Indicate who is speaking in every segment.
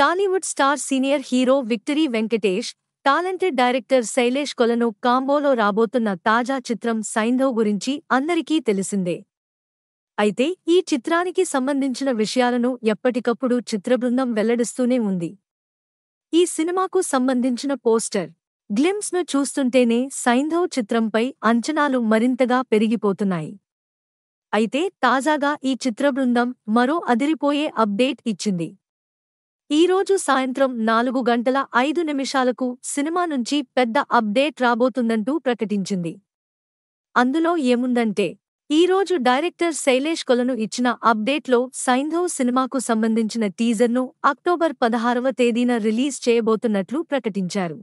Speaker 1: Tollywood star senior hero victory Venkatesh talented director Shailesh Kolanu కాంబోలో రాబోతున్న తాజా చిత్రం సైంధవ్ గురించి అందరికీ తెలిసిందే. అయితే ఈ చిత్రానికి సంబంధించిన విషయాలను ఎప్పటికప్పుడు చిత్రబృందం వెల్లడిస్తూనే ఉంది. ఈ సినిమాకు సంబంధించిన పోస్టర్ గ్లిమ్స్ను చూస్తుంటేనే సైంధవ్ చిత్రంపై అంచనాలు మరింతగా పెరిగిపోతున్నాయి. అయితే తాజాగా ఈ చిత్రబృందం మరో అదిరిపోయే అప్డేట్ ఇచ్చింది. ఈరోజు సాయంత్రం నాలుగు గంటల ఐదు నిమిషాలకు సినిమా నుంచి పెద్ద అప్డేట్ రాబోతుందంటూ ప్రకటించింది. అందులో ఏముందంటే ఈరోజు డైరెక్టర్ శైలేష్ కొలను ఇచ్చిన అప్డేట్లో సైంధవ్ సినిమాకు సంబంధించిన టీజర్ను అక్టోబర్ పదహారవ తేదీన రిలీజ్ చేయబోతున్నట్లు ప్రకటించారు.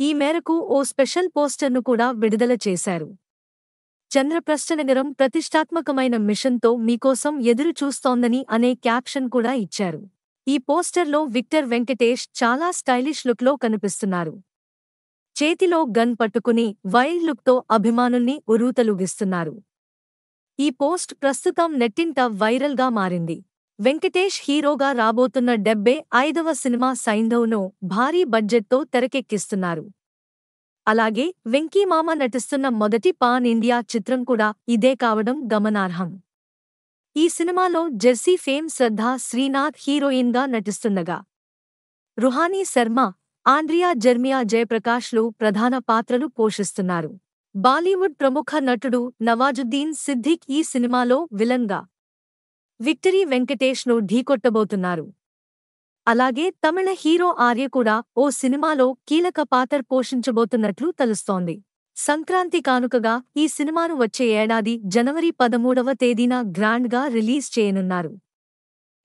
Speaker 1: ఈ మేరకు ఓ స్పెషల్ పోస్టర్ను కూడా విడుదల చేశారు. చంద్రప్రస్థనగరం ప్రతిష్టాత్మకమైన మిషన్తో మీకోసం ఎదురు చూస్తోందని అనే క్యాప్షన్ కూడా ఇచ్చారు. ఈ పోస్టర్లో విక్టర్ వెంకటేష్ చాలా స్టైలిష్ లుక్లో కనిపిస్తున్నారు. చేతిలో గన్ పట్టుకుని వైల్డ్ లుక్తో అభిమానుల్ని ఉరూతలుగిస్తున్నారు ఈ పోస్ట్ ప్రస్తుతం నెట్టింట వైరల్గా మారింది. వెంకటేష్ హీరోగా రాబోతున్న డెబ్బే ఐదవ సినిమా సైంధవ్ను భారీ బడ్జెట్తో తెరకెక్కిస్తున్నారు. అలాగే వెంకీమామ నటిస్తున్న మొదటి పాన్ ఇండియా చిత్రం కూడా ఇదే కావడం గమనార్హం. ఈ సినిమాలో జెర్సీ ఫేమ్ శ్రద్ధ శ్రీనాథ్ హీరోయిన్గా నటిస్తుండగా. రుహానీ శర్మ ఆండ్రియా జెర్మియా జయప్రకాష్లు ప్రధాన పాత్రలు పోషిస్తున్నారు. బాలీవుడ్ ప్రముఖ నటుడు నవాజుద్దీన్ సిద్దిక్ ఈ సినిమాలో విలన్గా. విక్టరీ వెంకటేష్ను ఢీకొట్టబోతున్నారు. అలాగే తమిళ హీరో ఆర్య కూడా ఓ సినిమాలో కీలక పాత్ర పోషించబోతున్నట్లు తెలుస్తోంది. సంక్రాంతి కానుకగా ఈ సినిమాను వచ్చే ఏడాది జనవరి పదమూడవ తేదీన గ్రాండ్గా రిలీజ్ చేయనున్నారు.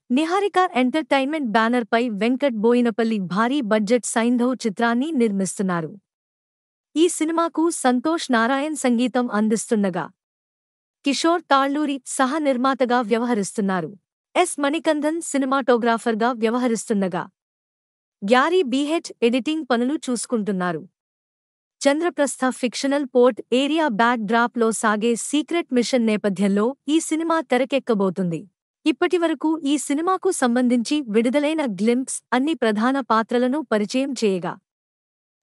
Speaker 1: నిహారిక ఎంటర్టైన్మెంట్ బ్యానర్పై వెంకట్ బోయినపల్లి భారీ బడ్జెట్ సైంధవ్ చిత్రాన్ని నిర్మిస్తున్నారు. ఈ సినిమాకు సంతోష్ నారాయణ్ సంగీతం అందిస్తుండగా కిషోర్ తాళ్ళూరి సహ నిర్మాతగా వ్యవహరిస్తున్నారు. ఎస్ మణికందన్ సినిమాటోగ్రాఫర్గా వ్యవహరిస్తుండగా గ్యారీ బీహెచ్ ఎడిటింగ్ పనులు చూసుకుంటున్నారు. Chandraprastha fictional port area back డ్రాప్లో సాగే సీక్రెట్ మిషన్ నేపథ్యంలో ఈ సినిమా తెరకెక్కబోతుంది. ఇప్పటివరకు ఈ సినిమాకు సంబంధించి విడుదలైన గ్లింప్స్ అన్ని ప్రధాన పాత్రలను పరిచయం చేయగా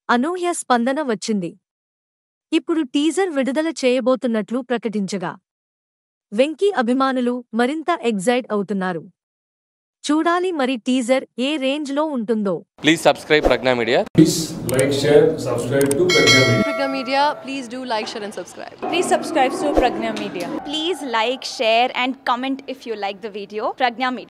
Speaker 1: అనూహ్య స్పందన వచ్చింది. ఇప్పుడు టీజర్ విడుదల చేయబోతున్నట్లు ప్రకటించగా. వెంకీ అభిమానులు మరింత ఎగ్జైట్ అవుతున్నారు. చూడాలి మరి టీజర్ ఏ రేంజ్లో ఉంటుందో.
Speaker 2: Please subscribe Pragna media.
Speaker 3: Please like share subscribe to Pragna media.
Speaker 4: Pragna media please do like share and subscribe.
Speaker 5: Please subscribe to Pragna media.
Speaker 6: Please like share and comment if you like the video. Pragna media.